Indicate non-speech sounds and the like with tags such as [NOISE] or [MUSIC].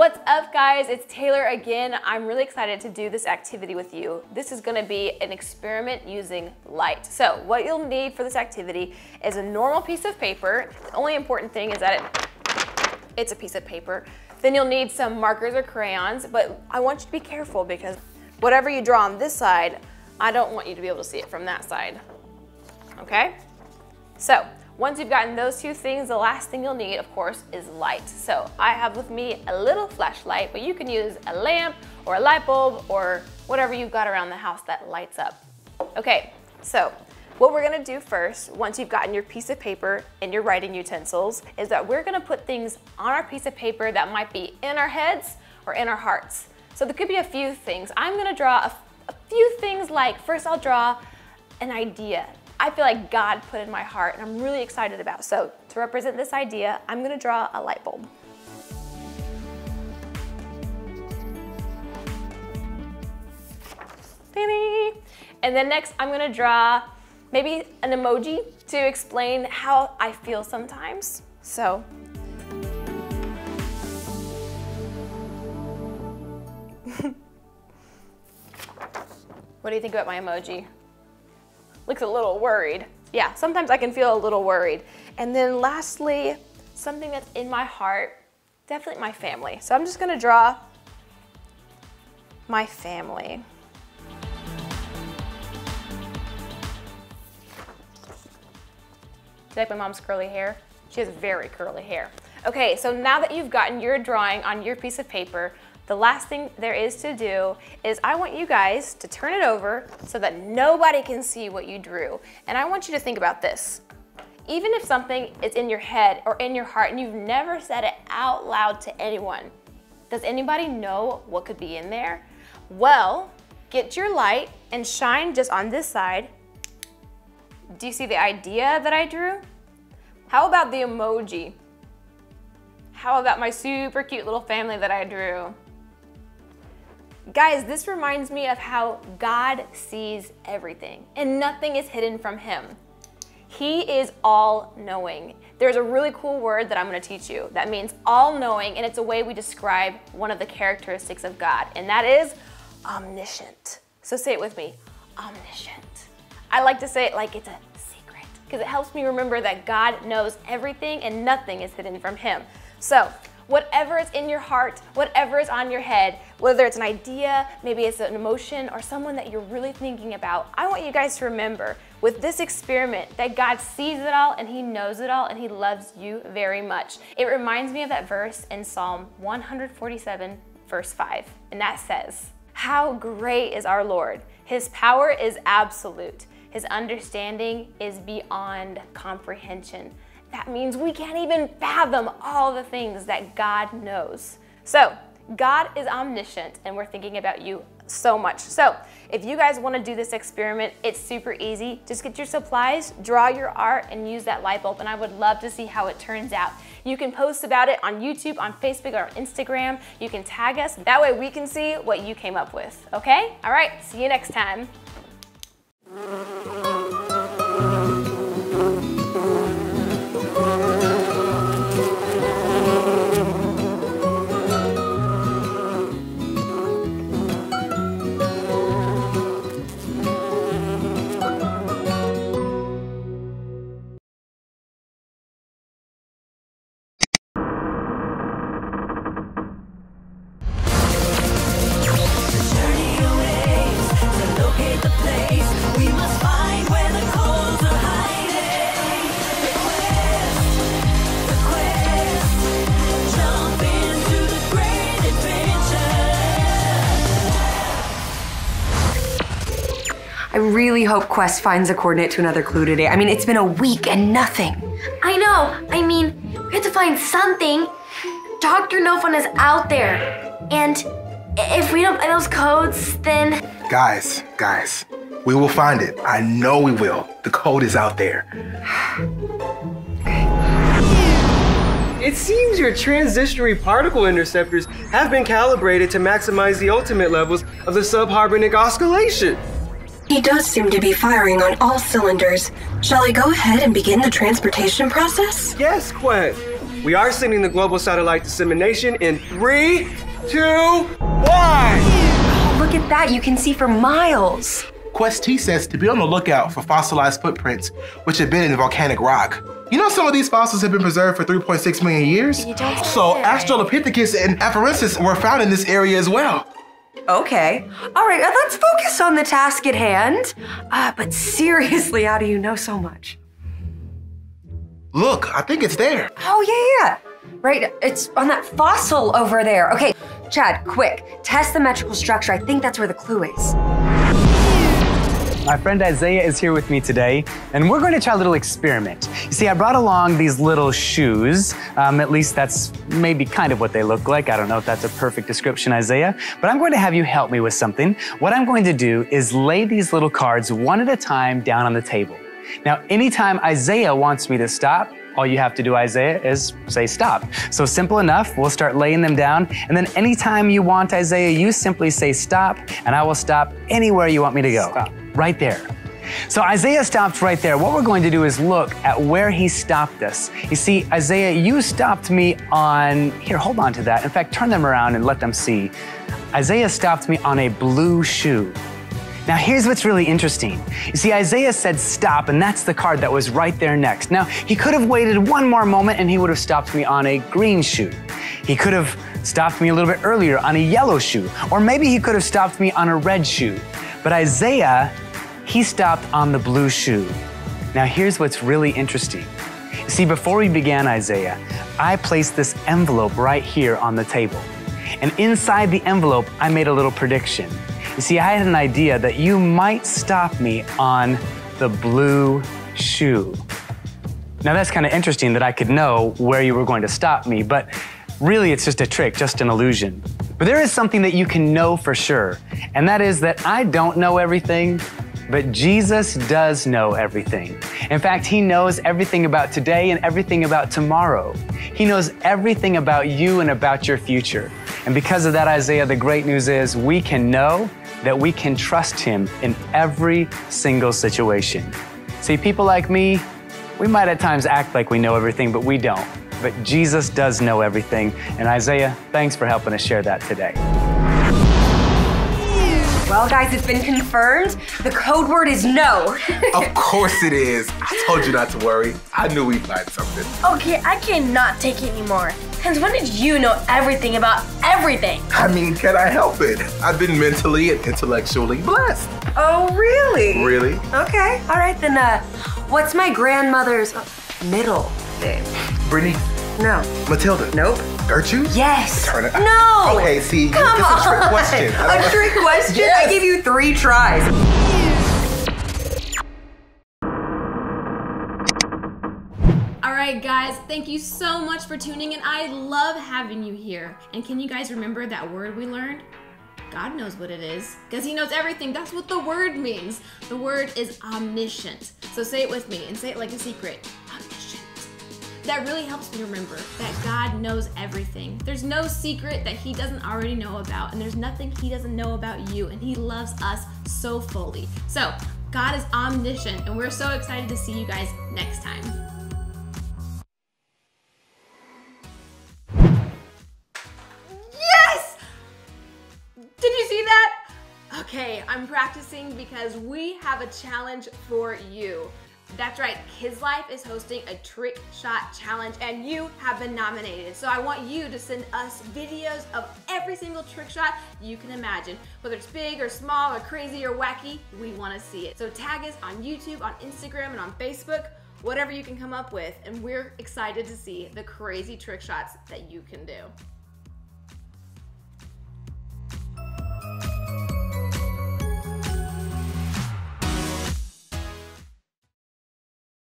What's up guys, it's Taylor again. I'm really excited to do this activity with you. This is gonna be an experiment using light. So what you'll need for this activity is a normal piece of paper. The only important thing is that it, it's a piece of paper. Then you'll need some markers or crayons, but I want you to be careful because whatever you draw on this side, I don't want you to be able to see it from that side, okay? So once you've gotten those two things, the last thing you'll need, of course, is light. So I have with me a little flashlight, but you can use a lamp or a light bulb or whatever you've got around the house that lights up. Okay, so what we're gonna do first, once you've gotten your piece of paper and your writing utensils, is that we're gonna put things on our piece of paper that might be in our heads or in our hearts. So there could be a few things. I'm gonna draw a, a few things like, first I'll draw an idea I feel like God put in my heart and I'm really excited about. So to represent this idea, I'm gonna draw a light bulb. And then next I'm gonna draw maybe an emoji to explain how I feel sometimes. So [LAUGHS] what do you think about my emoji? Looks a little worried. Yeah, sometimes I can feel a little worried. And then lastly, something that's in my heart, definitely my family. So I'm just gonna draw my family. Do you like my mom's curly hair? She has very curly hair. Okay, so now that you've gotten your drawing on your piece of paper, the last thing there is to do is I want you guys to turn it over so that nobody can see what you drew. And I want you to think about this. Even if something is in your head or in your heart and you've never said it out loud to anyone, does anybody know what could be in there? Well, get your light and shine just on this side. Do you see the idea that I drew? How about the emoji? How about my super cute little family that I drew? Guys, this reminds me of how God sees everything and nothing is hidden from him. He is all knowing. There's a really cool word that I'm gonna teach you that means all knowing and it's a way we describe one of the characteristics of God and that is omniscient. So say it with me, omniscient. I like to say it like it's a secret because it helps me remember that God knows everything and nothing is hidden from him. So whatever is in your heart, whatever is on your head, whether it's an idea, maybe it's an emotion, or someone that you're really thinking about, I want you guys to remember with this experiment that God sees it all and He knows it all and He loves you very much. It reminds me of that verse in Psalm 147, verse 5, and that says, How great is our Lord! His power is absolute. His understanding is beyond comprehension. That means we can't even fathom all the things that God knows. So, God is omniscient and we're thinking about you so much. So, if you guys want to do this experiment, it's super easy. Just get your supplies, draw your art, and use that light bulb, and I would love to see how it turns out. You can post about it on YouTube, on Facebook, or Instagram. You can tag us. That way we can see what you came up with, okay? All right, see you next time. Really hope Quest finds a coordinate to another clue today. I mean, it's been a week and nothing. I know. I mean, we have to find something. Dr. No Fun is out there. And if we don't find those codes, then. Guys, guys, we will find it. I know we will. The code is out there. [SIGHS] It seems your transistory particle interceptors have been calibrated to maximize the ultimate levels of the subharmonic oscillation. He does seem to be firing on all cylinders. Shall I go ahead and begin the transportation process? Yes, Quest. We are sending the global satellite dissemination in three, two, one. Look at that, you can see for miles. Quest T says to be on the lookout for fossilized footprints, which have been in volcanic rock. You know some of these fossils have been preserved for 3.6 million years? You don't So say. Australopithecus and Afarensis were found in this area as well. Okay. All right, uh, let's focus on the task at hand. Uh, but seriously, how do you know so much? Look, I think it's there. Oh, yeah, yeah. Right, it's on that fossil over there. Okay, Chad, quick, test the metrical structure. I think that's where the clue is. My friend Isaiah is here with me today, and we're going to try a little experiment. You see, I brought along these little shoes. Um, at least that's maybe kind of what they look like. I don't know if that's a perfect description, Isaiah, but I'm going to have you help me with something. What I'm going to do is lay these little cards one at a time down on the table. Now, anytime Isaiah wants me to stop, all you have to do, Isaiah, is say stop. So simple enough, we'll start laying them down. And then anytime you want, Isaiah, you simply say stop, and I will stop anywhere you want me to go. Stop. Right there. So Isaiah stopped right there. What we're going to do is look at where he stopped us. You see, Isaiah, you stopped me on, here, hold on to that. In fact, turn them around and let them see. Isaiah stopped me on a blue shoe. Now, here's what's really interesting. You see, Isaiah said stop, and that's the card that was right there next. Now, he could have waited one more moment and he would have stopped me on a green shoe. He could have stopped me a little bit earlier on a yellow shoe, or maybe he could have stopped me on a red shoe. But Isaiah, he stopped on the blue shoe. Now, here's what's really interesting. See, before we began Isaiah, I placed this envelope right here on the table. And inside the envelope, I made a little prediction. You see, I had an idea that you might stop me on the blue shoe. Now, that's kind of interesting that I could know where you were going to stop me, but really it's just a trick, just an illusion. But there is something that you can know for sure, and that is that I don't know everything, but Jesus does know everything. In fact, He knows everything about today and everything about tomorrow. He knows everything about you and about your future. And because of that, Isaiah, the great news is we can know that we can trust Him in every single situation. See, people like me, we might at times act like we know everything, but we don't. But Jesus does know everything. And Isaiah, thanks for helping us share that today. Well, guys, it's been confirmed. The code word is no. [LAUGHS] Of course it is. I told you not to worry. I knew we'd find something. Okay, I cannot take it anymore. Since when did you know everything about everything? I mean, can I help it? I've been mentally and intellectually blessed. oh, really? Really? Okay. All right, then, uh, what's my grandmother's uh, middle name? Brittany, No. Matilda. Nope. Gertrude? Yes. Turn it. No. Okay, see, you- Come it's a trick on. question. I [LAUGHS] don't A trick question? Yes. I give you three tries. All right, guys, thank you so much for tuning in. I love having you here. And can you guys remember that word we learned? God knows what it is because He knows everything. That's what the word means. The word is omniscient. So say it with me and say it like a secret omniscient. That really helps me remember that God knows everything. There's no secret that He doesn't already know about, and there's nothing He doesn't know about you, and He loves us so fully. So, God is omniscient, and we're so excited to see you guys next time. Yes! Did you see that? Okay, I'm practicing because we have a challenge for you. That's right, Kids Life is hosting a trick shot challenge and you have been nominated. So I want you to send us videos of every single trick shot you can imagine. Whether it's big or small or crazy or wacky, we want to see it. So tag us on YouTube, on Instagram, and on Facebook, whatever you can come up with. And we're excited to see the crazy trick shots that you can do.